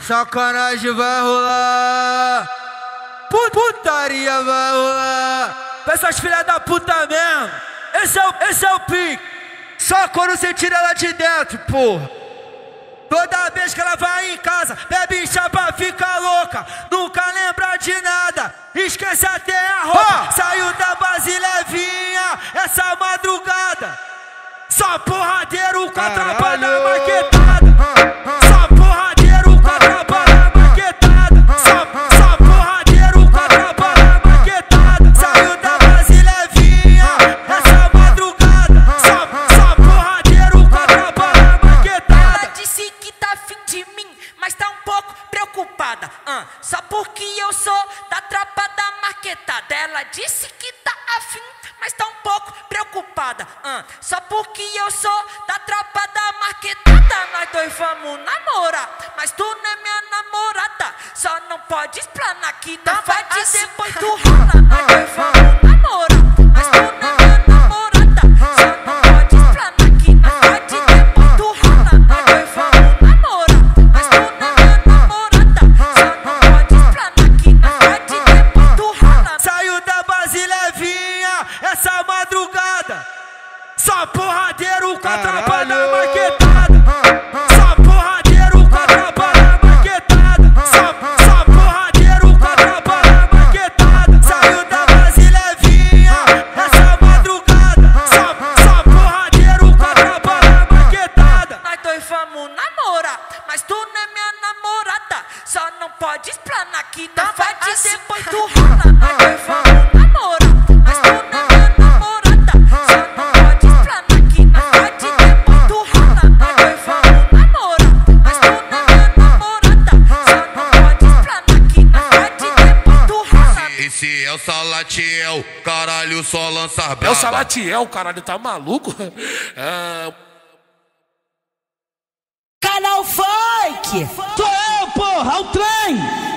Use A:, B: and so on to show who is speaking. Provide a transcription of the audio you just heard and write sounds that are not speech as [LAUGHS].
A: Sacanagem vai rolar. Putaria vai rolar. Essas filhas da puta mesmo. Esse é o, esse é o pique. Só quando você tira ela de dentro, porra. Toda vez que ela vai em casa, bebe chapa, fica louca. Nunca lembra de nada, esquece até a roupa. Saiu da base levinha essa madrugada. Só porradeiro com a tropa da
B: mas tá um pouco preocupada. ah, só porque eu sou da tropa da marquetada. Ela disse que tá afim, mas tá um pouco preocupada. ah, só porque eu sou da tropa da marquetada. Nós dois vamos namorar, mas tu não é minha namorada. Só não pode explanar que não vai te depois tu rala. Nós dois vamos namorar, mas Só
A: porradeiro com a tropa da maquetada. Só porradeiro com a tropa da maquetada. Só, só porradeiro com a tropa da maquetada. Saiu da base levinha essa madrugada. Só, só porradeiro com a tropa da maquetada.
B: Nós dois vamos namorar, mas tu não é minha namorada. Só não pode explanar que não vai te depois tu rala. [LAUGHS] Salatiel, é Salatiel, é
C: caralho, só lança braba.
D: É o Salatiel, é caralho, tá maluco? Ah... [LAUGHS]
E: Canal Funk! Sou eu, porra, o trem!